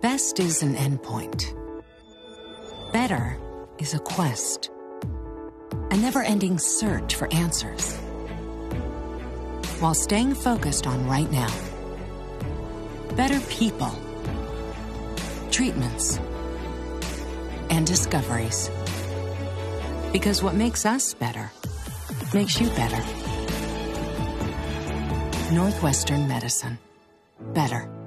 Best is an endpoint. Better is a quest. A never-ending search for answers. While staying focused on right now. Better people. Treatments. And discoveries. Because what makes us better makes you better. Northwestern Medicine. Better.